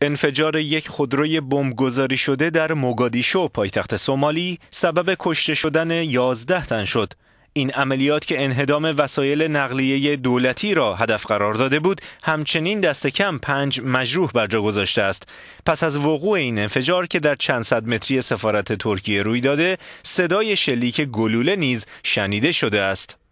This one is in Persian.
انفجار یک خودروی بمبگذاری شده در موگادیشو پایتخت سومالی سبب کشته شدن 11 تن شد. این عملیات که انهدام وسایل نقلیه دولتی را هدف قرار داده بود همچنین دست کم پنج مجروح بر جا گذاشته است پس از وقوع این انفجار که در چند صد متری سفارت ترکیه روی داده صدای شلیک گلوله نیز شنیده شده است